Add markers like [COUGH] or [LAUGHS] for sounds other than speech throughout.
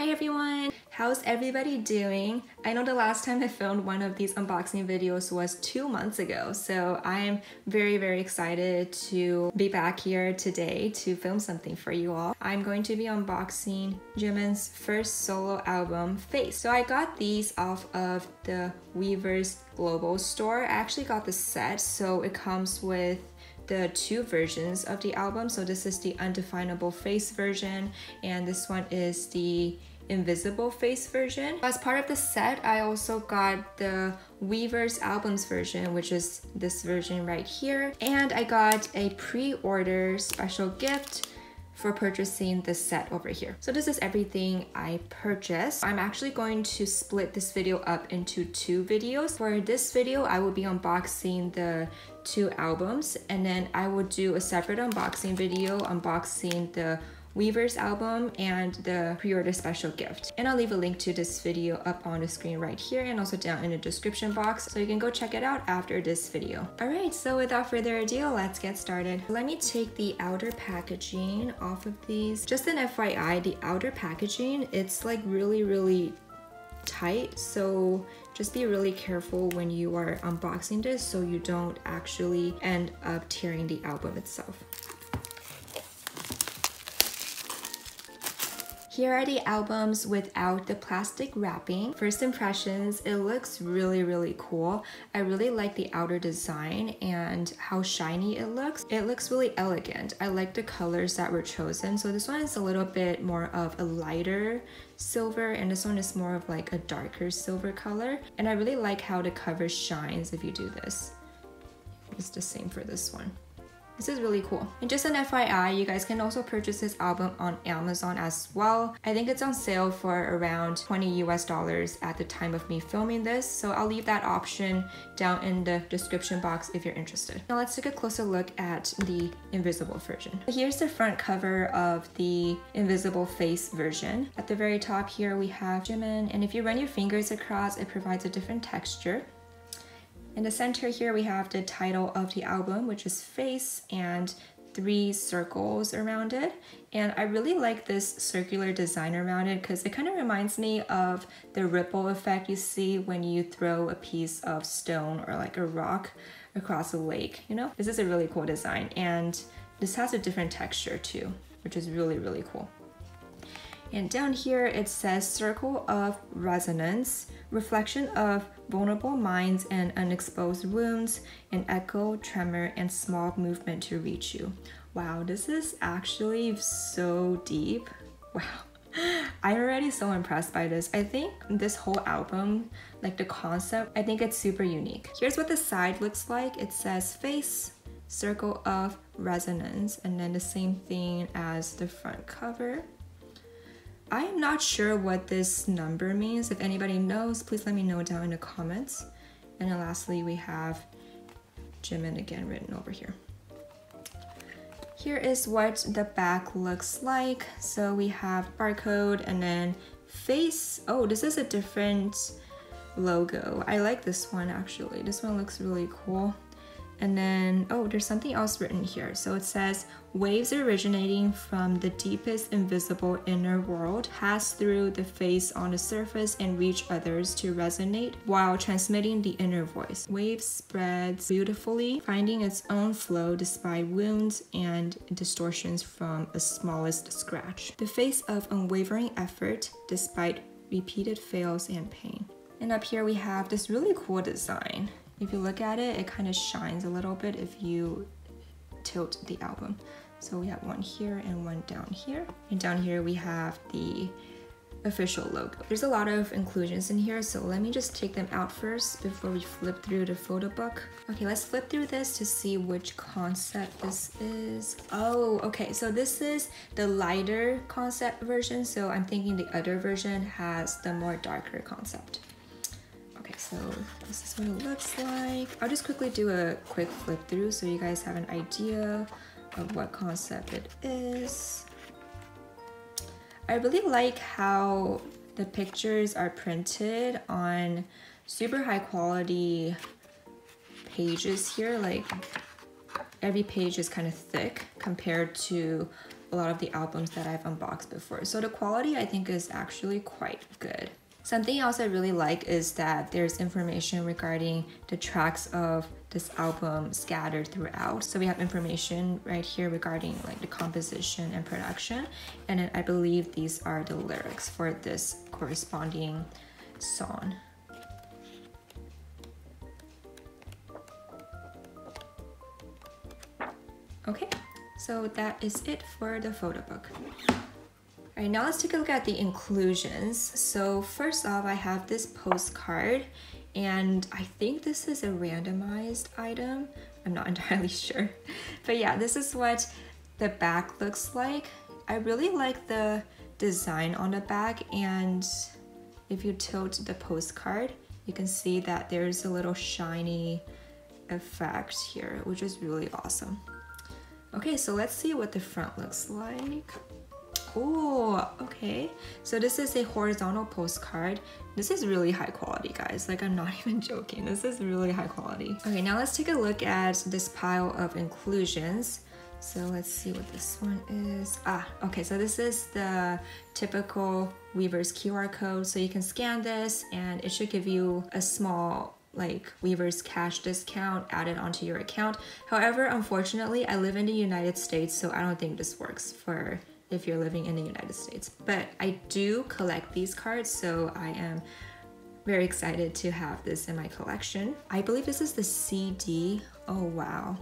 Hi everyone! How's everybody doing? I know the last time I filmed one of these unboxing videos was two months ago, so I am very, very excited to be back here today to film something for you all. I'm going to be unboxing Jimin's first solo album, Face. So I got these off of the Weverse Global store. I actually got the set, so it comes with the two versions of the album. So this is the undefinable face version and this one is the invisible face version. As part of the set, I also got the Weverse albums version, which is this version right here. And I got a pre-order special gift for purchasing this set over here. So this is everything I purchased. I'm actually going to split this video up into two videos. For this video, I will be unboxing the two albums and then I will do a separate unboxing video unboxing the Weverse album and the pre-order special gift. And I'll leave a link to this video up on the screen right here and also down in the description box so you can go check it out after this video. Alright, so without further ado, let's get started. Let me take the outer packaging off of these. Just an FYI, the outer packaging, it's like really, really tight so just be really careful when you are unboxing this so you don't actually end up tearing the album itself. Here are the albums without the plastic wrapping. First impressions, it looks really, really cool. I really like the outer design and how shiny it looks. It looks really elegant. I like the colors that were chosen. So this one is a little bit more of a lighter silver and this one is more of like a darker silver color. And I really like how the cover shines if you do this. It's the same for this one. This is really cool. And just an FYI, you guys can also purchase this album on Amazon as well. I think it's on sale for around 20 US dollars at the time of me filming this, so I'll leave that option down in the description box if you're interested. Now let's take a closer look at the invisible version. Here's the front cover of the invisible face version. At the very top here we have Jimin, and if you run your fingers across, it provides a different texture. In the center here, we have the title of the album, which is Face, and three circles around it. And I really like this circular design around it because it kind of reminds me of the ripple effect you see when you throw a piece of stone or like a rock across a lake, you know? This is a really cool design and this has a different texture too, which is really, really cool. And down here it says circle of resonance, reflection of vulnerable minds and unexposed wounds, an echo, tremor, and small movement to reach you. Wow, this is actually so deep. [LAUGHS] Wow. I'm already so impressed by this. I think this whole album, like the concept, I think it's super unique. Here's what the side looks like. It says face, circle of resonance, and then the same thing as the front cover. I'm not sure what this number means. If anybody knows, please let me know down in the comments. And then lastly, we have Jimin again written over here. Here is what the back looks like. So we have barcode and then face. Oh, this is a different logo. I like this one actually. This one looks really cool. And then, oh, there's something else written here. So it says, waves originating from the deepest invisible inner world pass through the face on the surface and reach others to resonate while transmitting the inner voice. Waves spreads beautifully, finding its own flow despite wounds and distortions from a smallest scratch. The face of unwavering effort despite repeated fails and pain. And up here we have this really cool design. If you look at it, it kind of shines a little bit if you tilt the album. So we have one here and one down here. And down here we have the official logo. There's a lot of inclusions in here, so let me just take them out first before we flip through the photo book. Okay, let's flip through this to see which concept this is. Oh, okay, so this is the lighter concept version, so I'm thinking the other version has the more darker concept. So this is what it looks like. I'll just quickly do a quick flip through so you guys have an idea of what concept it is. I really like how the pictures are printed on super high quality pages here. Like every page is kind of thick compared to a lot of the albums that I've unboxed before. So the quality I think is actually quite good. Something else I really like is that there's information regarding the tracks of this album scattered throughout. So we have information right here regarding like the composition and production. And then I believe these are the lyrics for this corresponding song. Okay, so that is it for the photo book. All right, now let's take a look at the inclusions. So first off, I have this postcard and I think this is a randomized item. I'm not [LAUGHS] entirely sure. But yeah, this is what the back looks like. I really like the design on the back and if you tilt the postcard, you can see that there's a little shiny effect here, which is really awesome. Okay, so let's see what the front looks like. Oh, okay. So this is a horizontal postcard. This is really high quality, guys. Like, I'm not [LAUGHS] even joking. This is really high quality. Okay, now let's take a look at this pile of inclusions. So let's see what this one is. Ah, okay, so this is the typical Weverse QR code. So you can scan this and it should give you a small like Weverse cash discount added onto your account. However, unfortunately, I live in the United States, so I don't think this works for if you're living in the United States. But I do collect these cards, so I am very excited to have this in my collection. I believe this is the CD. Oh wow.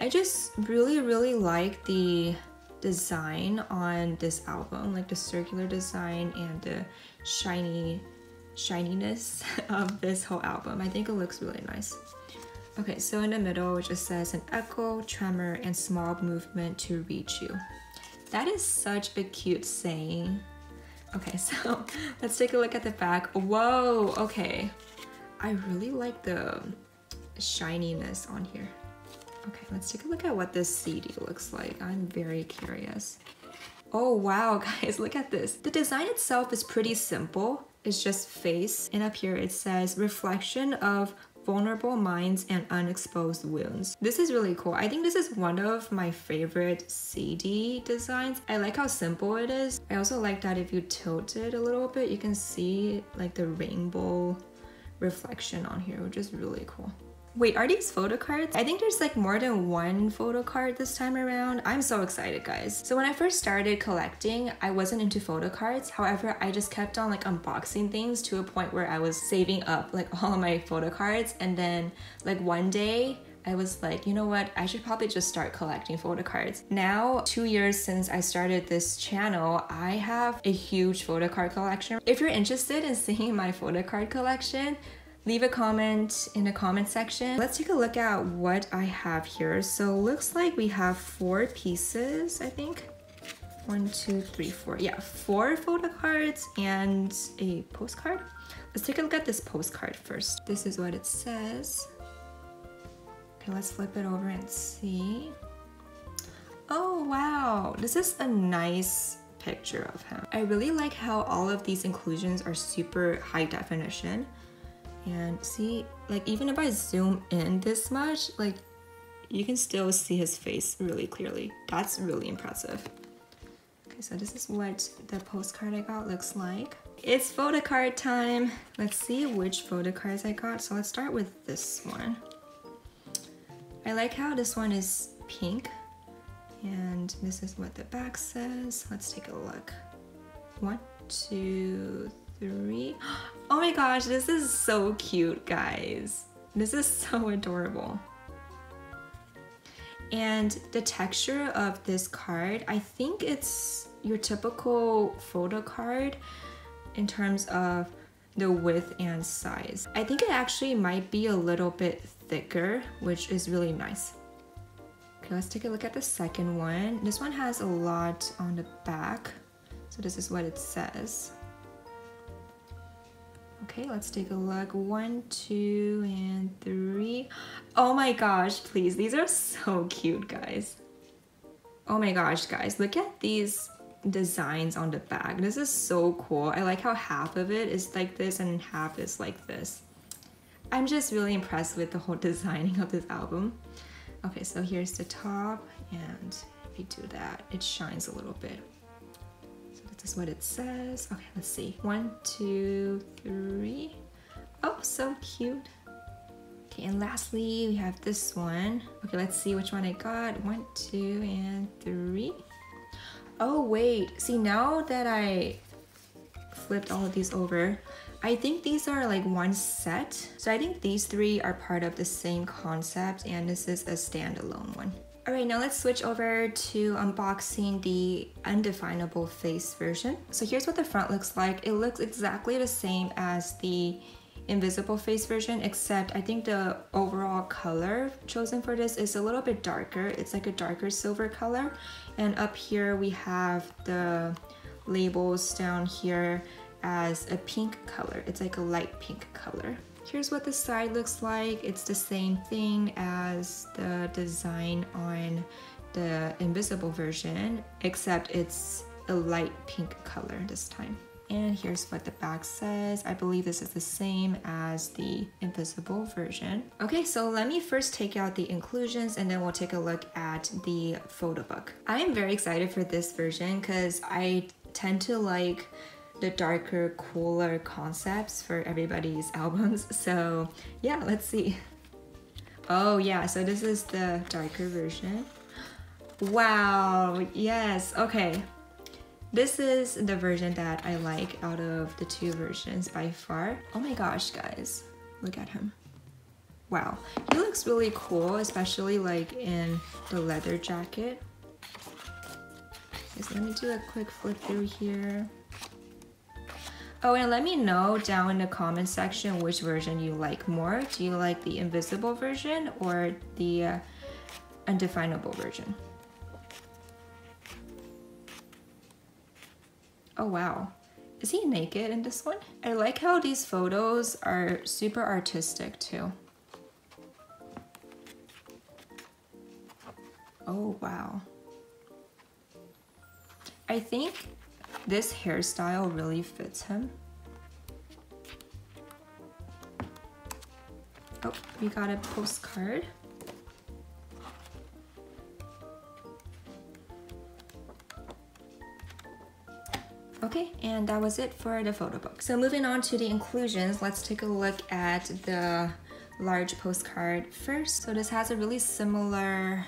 I just really, really like the design on this album, like the circular design and the shiny shininess [LAUGHS] of this whole album. I think it looks really nice. Okay, so in the middle it just says an echo, tremor, and small movement to reach you. That is such a cute saying. Okay, [LAUGHS] so let's take a look at the back. Whoa, okay. I really like the shininess on here. Okay, let's take a look at what this CD looks like. I'm very curious. Oh wow, [LAUGHS] guys, look at this. The design itself is pretty simple. It's just face, and up here it says reflection of vulnerable minds and unexposed wounds. This is really cool. I think this is one of my favorite CD designs. I like how simple it is. I also like that if you tilt it a little bit, you can see like the rainbow reflection on here, which is really cool. Wait, are these photo cards? I think there's like more than one photo card this time around. I'm so excited, guys. So when I first started collecting, I wasn't into photo cards. However, I just kept on like unboxing things to a point where I was saving up like [LAUGHS] all of my photo cards. And then like one day, I was like, you know what, I should probably just start collecting photo cards. Now, two years since I started this channel, I have a huge photo card collection. If you're interested in seeing [LAUGHS] my photo card collection, leave a comment in the comment section. Let's take a look at what I have here. So looks like we have four pieces, I think. One, two, three, four. Yeah, four photo cards and a postcard. Let's take a look at this postcard first. This is what it says. Okay, let's flip it over and see. Oh, wow. This is a nice picture of him. I really like how all of these inclusions are super high definition and see like even if I zoom in this much like you can still see his face really clearly. That's really impressive. Okay so this is what the postcard I got looks like. It's photo card time. Let's see which photo cards I got. So let's start with this one. I like how this one is pink. And this is what the back says. Let's take a look. One two three. [GASPS] Oh, Oh my gosh, this is so cute, guys. This is so [LAUGHS] adorable. And the texture of this card, I think it's your typical photo card in terms of the width and size. I think it actually might be a little bit thicker, which is really nice. Okay, let's take a look at the second one. This one has a lot on the back. So this is what it says. Okay, let's take a look. One, two, and three. Oh my gosh, please. These are so cute, guys. Oh my gosh, guys. Look at these designs on the back. This is so cool. I like how half of it is like this and half is like this. I'm just really impressed with the whole [LAUGHS] designing of this album. Okay, so here's the top and if you do that, it shines a little bit. Is what it says. Okay, let's see. One, two, three. Oh, so cute. Okay, and lastly, we have this one. Okay, let's see which one I got. One, two, and three. Oh, wait. See, now that I flipped all of these over, I think these are like one set. So I think these three are part of the same concept and this is a standalone one. Alright, now let's switch over to unboxing the undefinable face version. So here's what the front looks like. It looks exactly the same as the invisible face version except I think the overall color chosen for this is a little bit darker. It's like a darker silver color and up here we have the labels down here as a pink color. It's like a light pink color. Here's what the side looks like. It's the same thing as the design on the invisible version, except it's a light pink color this time. And here's what the back says. I believe this is the same as the invisible version. Okay, so let me first take out the inclusions and then we'll take a look at the photo book. I am very excited for this version because I tend to like the darker, cooler concepts for everybody's [LAUGHS] albums. So yeah, let's see. Oh yeah, so this is the darker version. Wow, yes, okay. This is the version that I like out of the two versions by far. Oh my gosh, guys, look at him. Wow, he looks really cool, especially like in the leather jacket. Let me do a quick flip through here. Oh, and let me know down in the comment section which version you like more. Do you like the invisible version or the uh, undefinable version? Oh wow. Is he naked in this one? I like how these photos are super artistic too. Oh wow. I think this hairstyle really fits him. Oh, we got a postcard. Okay, and that was it for the photo book. So moving on to the inclusions, let's take a look at the large postcard first. So this has a really similar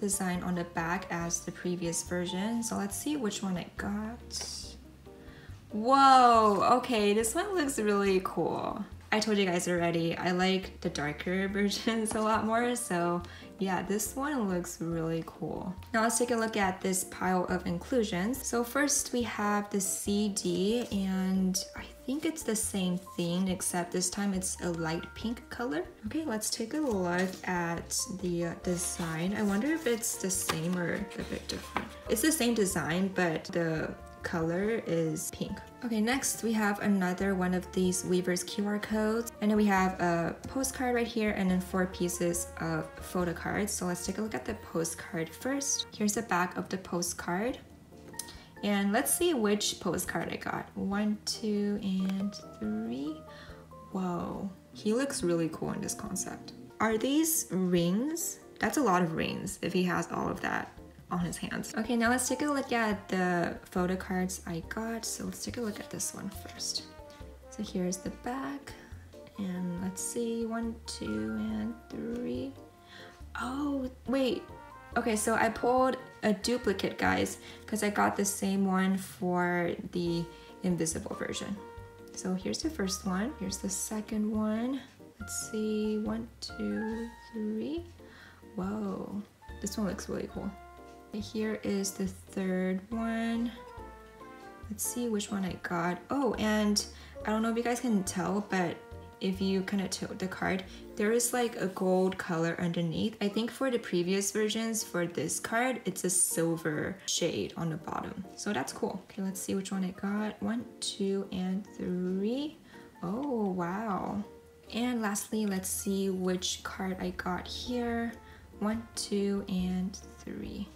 design on the back as the previous version. So let's see which one I got. Whoa, okay, this one looks really cool. I told you guys already, I like the darker [LAUGHS] versions a lot more, so yeah, this one looks really cool. Now let's take a look at this pile of inclusions. So first we have the CD, and I think it's the same thing, except this time it's a light pink color. Okay, let's take a look at the uh, design. I wonder if it's the same or a bit different. It's the same design, but the color is pink. Okay, next we have another one of these Weverse QR codes. And then we have a postcard right here and then four pieces of photo cards. So let's take a look at the postcard first. Here's the back of the postcard. And let's see which postcard I got. One, two, and three. Whoa, he looks really cool in this concept. Are these rings? That's a lot of rings if he has all of that on his hands. Okay, now let's take a look at the photo cards I got. So let's take a look at this one first. So here's the back. And let's see, one, two, and three. Oh, wait. Okay, so I pulled a duplicate, guys, because I got the same one for the invisible version. So here's the first one. Here's the second one. Let's see, one, two, three. Whoa, this one looks really cool. Here is the third one. Let's see which one I got. Oh, and I don't know if you guys can tell, but if you kind of tilt the card, there is like a gold color underneath. I think for the previous versions for this card, it's a silver shade on the bottom. So that's cool. Okay, let's see which one I got. One, two, and three. Oh, wow. And lastly, let's see which card I got here. One, two, and three.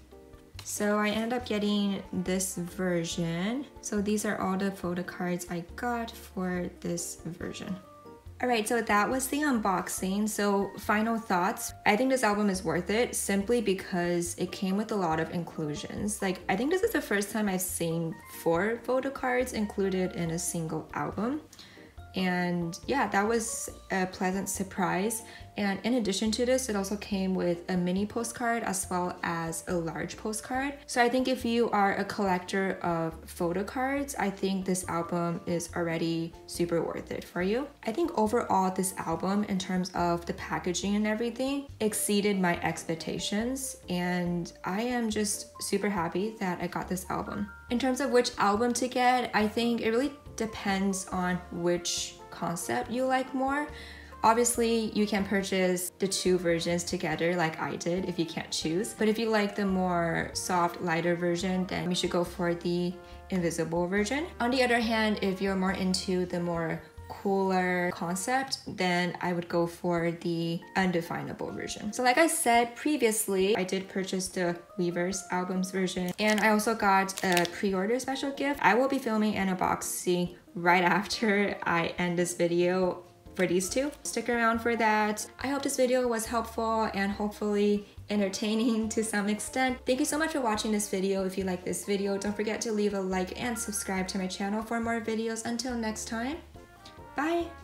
So I ended up getting this version. So these are all the photo cards I got for this version. Alright, so that was the unboxing. So final thoughts. I think this album is worth it simply because it came with a lot of inclusions. Like I think this is the first time I've seen four photo cards included in a single album. And yeah, that was a pleasant surprise. And in addition to this, it also came with a mini postcard as well as a large postcard. So I think if you are a collector of photo cards, I think this album is already super worth it for you. I think overall, this album, in terms of the packaging and everything, exceeded my expectations. And I am just super happy that I got this album. In terms of which album to get, I think it really depends on which concept you like more. Obviously, you can purchase the two versions together like I did if you can't choose. But if you like the more soft, lighter version, then you should go for the invisible version. On the other hand, if you're more into the more cooler concept, then I would go for the undefinable version. So like I said previously, I did purchase the Weverse albums version and I also got a pre-order special gift. I will be filming an unboxing right after I end this video for these two. Stick around for that. I hope this video was helpful and hopefully entertaining [LAUGHS] to some extent. Thank you so much for watching this video. If you like this video, don't forget to leave a like and subscribe to my channel for more videos. Until next time, Bye!